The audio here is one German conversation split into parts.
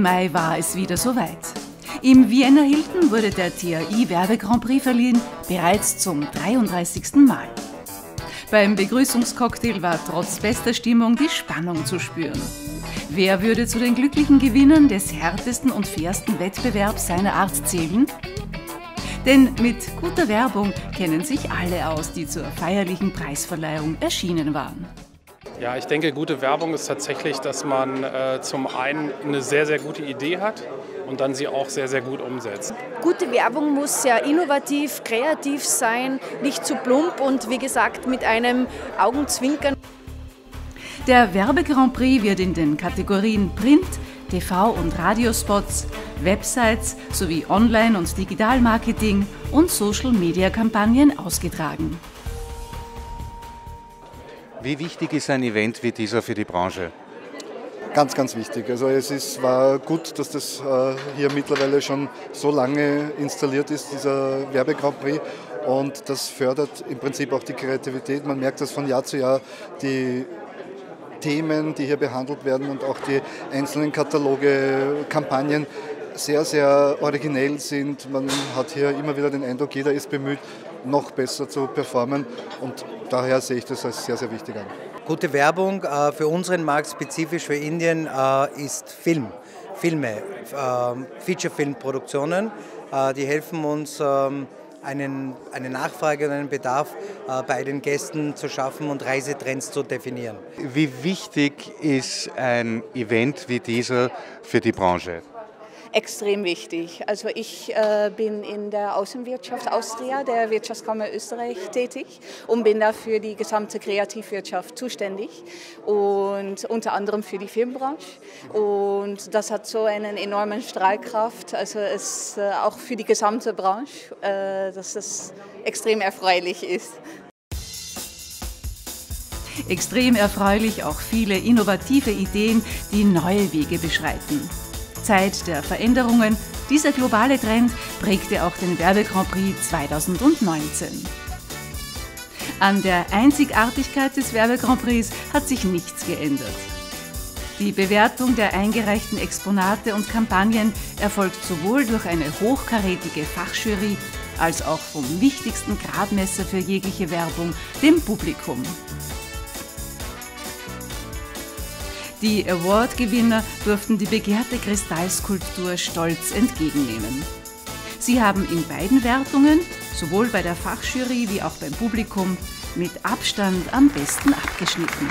Ende Mai war es wieder soweit. Im Vienna Hilton wurde der TAI Werbe Grand Prix verliehen, bereits zum 33. Mal. Beim Begrüßungscocktail war trotz bester Stimmung die Spannung zu spüren. Wer würde zu den glücklichen Gewinnern des härtesten und fairsten Wettbewerbs seiner Art zählen? Denn mit guter Werbung kennen sich alle aus, die zur feierlichen Preisverleihung erschienen waren. Ja, ich denke, gute Werbung ist tatsächlich, dass man äh, zum einen eine sehr, sehr gute Idee hat und dann sie auch sehr, sehr gut umsetzt. Gute Werbung muss sehr innovativ, kreativ sein, nicht zu plump und wie gesagt mit einem Augenzwinkern. Der Werbe Grand Prix wird in den Kategorien Print, TV- und Radiospots, Websites sowie Online- und Digitalmarketing und Social-Media-Kampagnen ausgetragen. Wie wichtig ist ein Event wie dieser für die Branche? Ganz, ganz wichtig. Also es ist, war gut, dass das äh, hier mittlerweile schon so lange installiert ist, dieser Werbe Grand Prix. Und das fördert im Prinzip auch die Kreativität. Man merkt, dass von Jahr zu Jahr die Themen, die hier behandelt werden und auch die einzelnen Kataloge, Kampagnen sehr, sehr originell sind. Man hat hier immer wieder den Eindruck, jeder ist bemüht, noch besser zu performen und daher sehe ich das als sehr, sehr wichtig an. Gute Werbung äh, für unseren Markt, spezifisch für Indien, äh, ist Film. Filme, äh, Feature-Filmproduktionen, äh, die helfen uns, ähm, einen, eine Nachfrage und einen Bedarf äh, bei den Gästen zu schaffen und Reisetrends zu definieren. Wie wichtig ist ein Event wie dieser für die Branche? Extrem wichtig. Also ich äh, bin in der Außenwirtschaft Austria, der Wirtschaftskammer Österreich tätig und bin dafür die gesamte Kreativwirtschaft zuständig und unter anderem für die Filmbranche. Und das hat so einen enormen Strahlkraft, also es äh, auch für die gesamte Branche, äh, dass das extrem erfreulich ist. Extrem erfreulich auch viele innovative Ideen, die neue Wege beschreiten. Zeit der Veränderungen, dieser globale Trend prägte auch den Werbe Grand Prix 2019. An der Einzigartigkeit des Werbe Grand Prix hat sich nichts geändert. Die Bewertung der eingereichten Exponate und Kampagnen erfolgt sowohl durch eine hochkarätige Fachjury als auch vom wichtigsten Gradmesser für jegliche Werbung, dem Publikum. Die Award-Gewinner durften die begehrte Kristallskulptur stolz entgegennehmen. Sie haben in beiden Wertungen, sowohl bei der Fachjury wie auch beim Publikum, mit Abstand am besten abgeschnitten.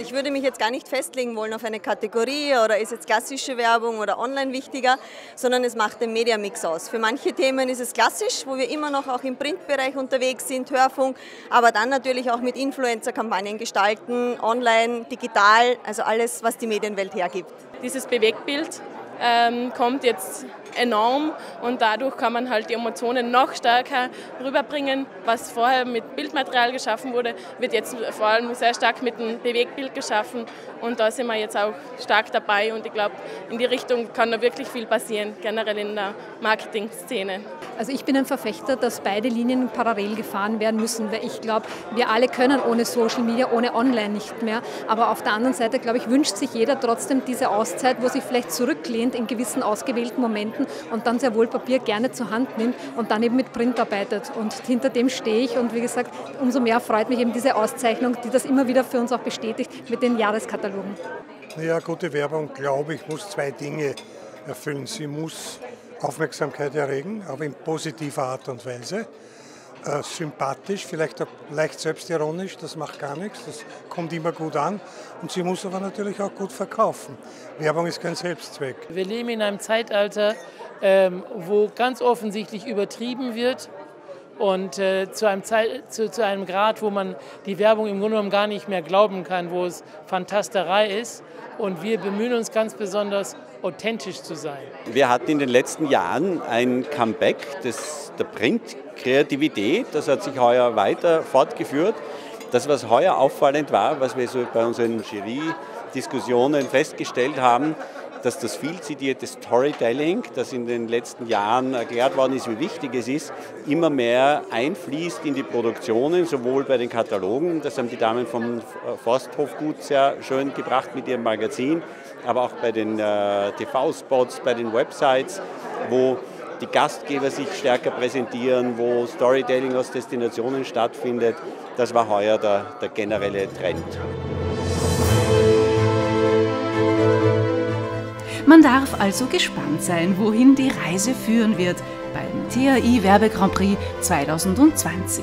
Ich würde mich jetzt gar nicht festlegen wollen auf eine Kategorie oder ist jetzt klassische Werbung oder online wichtiger, sondern es macht den Mediamix aus. Für manche Themen ist es klassisch, wo wir immer noch auch im Printbereich unterwegs sind, Hörfunk, aber dann natürlich auch mit Influencer-Kampagnen gestalten, online, digital, also alles, was die Medienwelt hergibt. Dieses Bewegtbild ähm, kommt jetzt enorm und dadurch kann man halt die Emotionen noch stärker rüberbringen. Was vorher mit Bildmaterial geschaffen wurde, wird jetzt vor allem sehr stark mit dem Bewegtbild geschaffen und da sind wir jetzt auch stark dabei und ich glaube, in die Richtung kann da wirklich viel passieren, generell in der Marketing-Szene. Also ich bin ein Verfechter, dass beide Linien parallel gefahren werden müssen, weil ich glaube, wir alle können ohne Social Media, ohne Online nicht mehr. Aber auf der anderen Seite, glaube ich, wünscht sich jeder trotzdem diese Auszeit, wo sich vielleicht zurücklehnt in gewissen ausgewählten Momenten und dann sehr wohl Papier gerne zur Hand nimmt und dann eben mit Print arbeitet. Und hinter dem stehe ich und wie gesagt, umso mehr freut mich eben diese Auszeichnung, die das immer wieder für uns auch bestätigt mit den Jahreskatalogen. Naja, gute Werbung, glaube ich, muss zwei Dinge erfüllen. Sie muss Aufmerksamkeit erregen, aber in positiver Art und Weise. Äh, sympathisch, vielleicht auch leicht selbstironisch, das macht gar nichts, das kommt immer gut an. Und sie muss aber natürlich auch gut verkaufen. Werbung ist kein Selbstzweck. Wir leben in einem Zeitalter, ähm, wo ganz offensichtlich übertrieben wird und äh, zu, einem Zeit, zu, zu, einem Grad, wo man die Werbung im Grunde genommen gar nicht mehr glauben kann, wo es Fantasterei ist. Und wir bemühen uns ganz besonders, authentisch zu sein. Wir hatten in den letzten Jahren ein Comeback des, der Print-Kreativität. Das hat sich heuer weiter fortgeführt. Das, was heuer auffallend war, was wir so bei unseren Jury-Diskussionen festgestellt haben, dass das viel zitierte Storytelling, das in den letzten Jahren erklärt worden ist, wie wichtig es ist, immer mehr einfließt in die Produktionen, sowohl bei den Katalogen, das haben die Damen vom Forsthof gut sehr schön gebracht mit ihrem Magazin, aber auch bei den äh, TV-Spots, bei den Websites, wo die Gastgeber sich stärker präsentieren, wo Storytelling aus Destinationen stattfindet. Das war heuer der, der generelle Trend. Man darf also gespannt sein, wohin die Reise führen wird beim TAI Werbe Grand Prix 2020.